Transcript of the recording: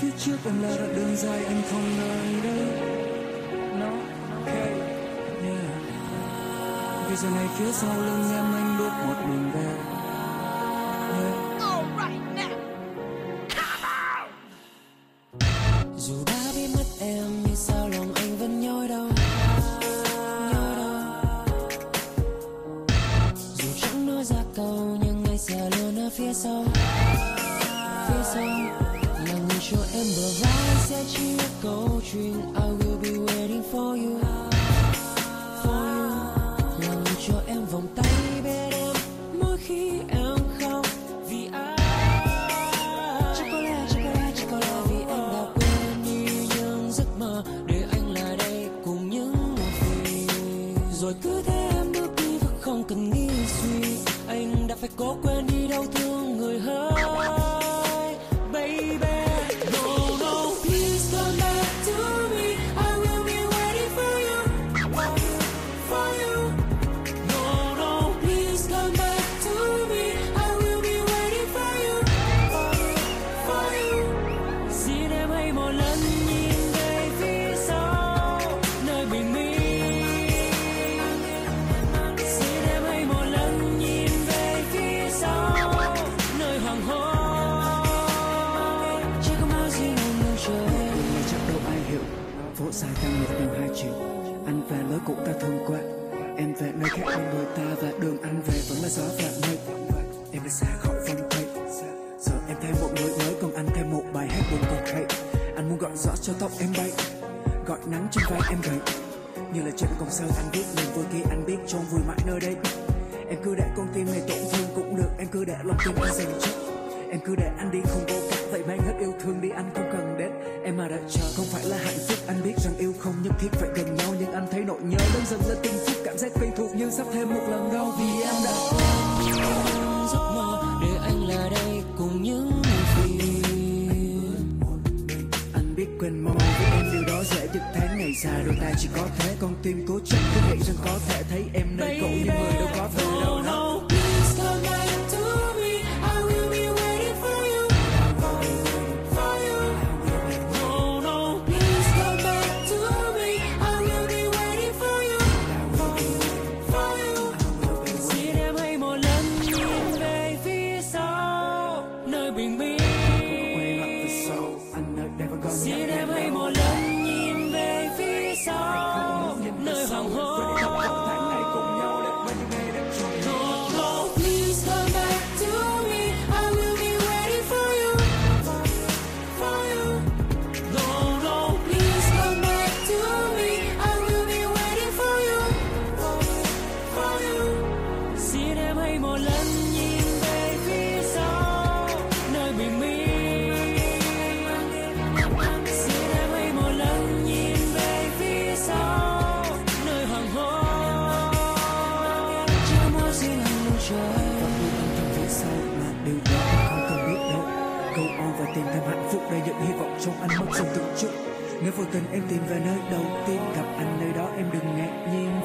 phía trước em là đoạn đường dài anh không nơi đâu nó ok yeah. Vì giờ này phía sau lưng em anh bước một mình về. Yeah. dù đã biết mất em nhưng sao lòng anh vẫn nhói đau? Nhói đau. Dù chẳng nói ra câu nhưng anh sẽ luôn ở phía sau phía sau. Là người cho em bờ vai, sẽ chia câu chuyện. I will be waiting for you for you. Là người cho em vòng tay bên em, mỗi khi em khóc vì ai. Chắc có lẽ, chắc có lẽ, chắc có lẽ vì anh đã quên đi những giấc mơ. Để anh là đây cùng những vì rồi cứ thế em bước đi và không cần nghĩ suy anh đã Phố dài tăng nhiệt nhiều hai chiều. Anh về lối cũ ta thương quá. Em về nơi khác ông người ta Và đường anh về vẫn là gió và mây. Em đã xa khỏi vòng tay. Giờ em thêm một người mới, Còn anh thêm một bài hát buồn còn hay. Anh muốn gọi gió cho tóc em bay. Gọi nắng trên vai em gầy. Như là trên còn sơn anh biết, niềm vui khi anh biết trong vui mãi nơi đây. Em cứ để con tim này tổn thương cũng được, Em cứ để lòng tim anh dành cho. Em cứ để anh đi không vô gắng Vậy mang hết yêu thương đi, anh không cần đến. Em mà đợi chờ không phải là hạnh phúc. Anh biết rằng yêu không nhất thiết phải gần nhau, Nhưng anh thấy nỗi nhớ đang dần lên tình phúc Cảm giác quen thuộc như sắp thêm một lần đau Vì em đã giấc mơ để anh là đây cùng những gì. Anh biết quên mong. với em, điều đó dễ được tháng ngày dài đôi ta chỉ có thế. Con tim cố chấp, cứ nghĩ rằng có thể thấy em nơi cậu nhưng người đâu có thể đâu nó we meet. She never về những hy vọng trong anh mất dần tự chút Nếu vừa cần em tìm về nơi đầu tiên, Gặp anh nơi đó em đừng ngạc nhiên.